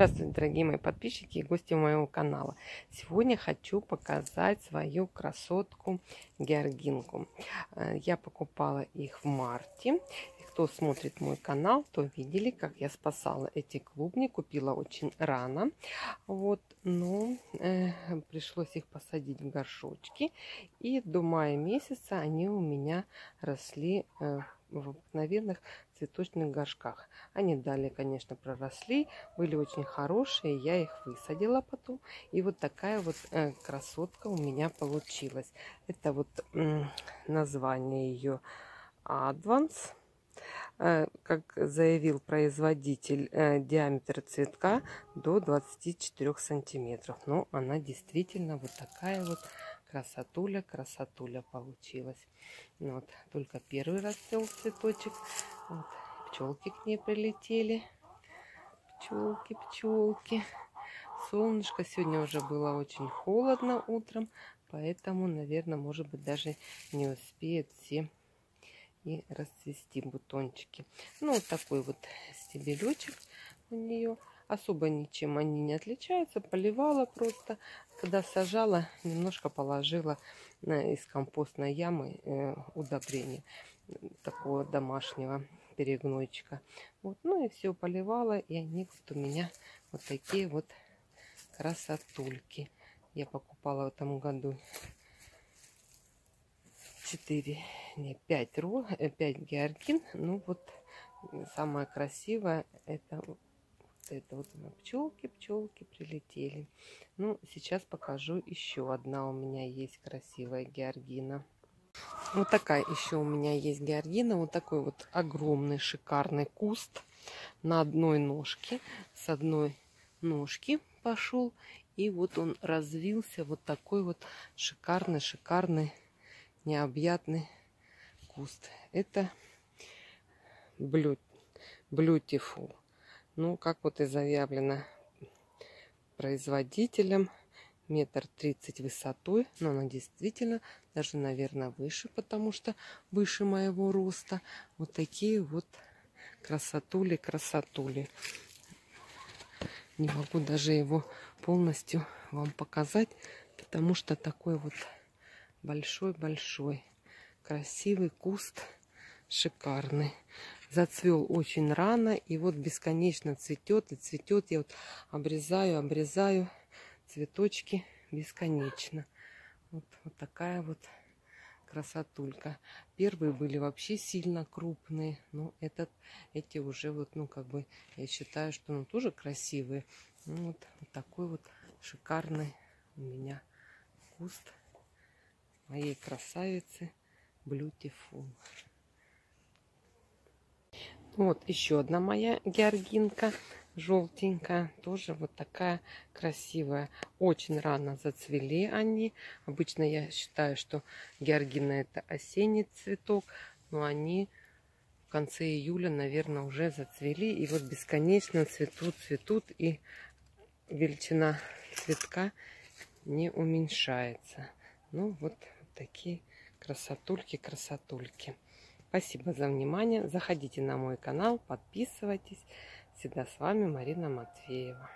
Здравствуйте, дорогие мои подписчики и гости моего канала. Сегодня хочу показать свою красотку георгинку. Э, я покупала их в марте. Кто смотрит мой канал, то видели, как я спасала эти клубни. Купила очень рано. Вот, но э, пришлось их посадить в горшочки. И до мая месяца они у меня росли э, в обыкновенных цветочных горшках. Они далее, конечно, проросли, были очень хорошие, я их высадила потом. И вот такая вот э, красотка у меня получилась. Это вот э, название ее Advance. Э, как заявил производитель, э, диаметр цветка до 24 сантиметров. Но она действительно вот такая вот красотуля, красотуля получилась. Вот, только первый раз цвел цветочек. Вот, пчелки к ней прилетели. Пчелки, пчелки. Солнышко сегодня уже было очень холодно утром, поэтому, наверное, может быть, даже не успеет все и расцвести бутончики. Ну, вот такой вот стебелечек у нее. Особо ничем они не отличаются. Поливала просто. Когда сажала, немножко положила из компостной ямы э, удобрения такого домашнего перегнойчика. Вот, ну и все поливала, и они вот у меня вот такие вот красотульки. Я покупала в этом году 4, не 5 ро, 5 э, георгин. Ну вот самое красивое это это вот на пчелки, пчелки прилетели. Ну, сейчас покажу еще одна у меня есть красивая георгина. Вот такая еще у меня есть георгина. Вот такой вот огромный шикарный куст на одной ножке. С одной ножки пошел. И вот он развился. Вот такой вот шикарный, шикарный, необъятный куст. Это Beautiful. Ну, как вот и заявлено производителем, метр тридцать высотой, но она действительно даже, наверное, выше, потому что выше моего роста. Вот такие вот красотули, красотули. Не могу даже его полностью вам показать, потому что такой вот большой-большой красивый куст, шикарный зацвел очень рано и вот бесконечно цветет и цветет. Я вот обрезаю, обрезаю цветочки бесконечно. Вот, вот такая вот красотулька. Первые были вообще сильно крупные, но этот, эти уже вот, ну, как бы, я считаю, что ну, тоже красивые. Ну, вот, вот такой вот шикарный у меня куст моей красавицы Beautiful. Вот еще одна моя георгинка желтенькая. Тоже вот такая красивая. Очень рано зацвели они. Обычно я считаю, что георгина это осенний цветок. Но они в конце июля, наверное, уже зацвели. И вот бесконечно цветут, цветут. И величина цветка не уменьшается. Ну вот, такие красотульки, красотульки. Спасибо за внимание. Заходите на мой канал, подписывайтесь. Всегда с вами Марина Матвеева.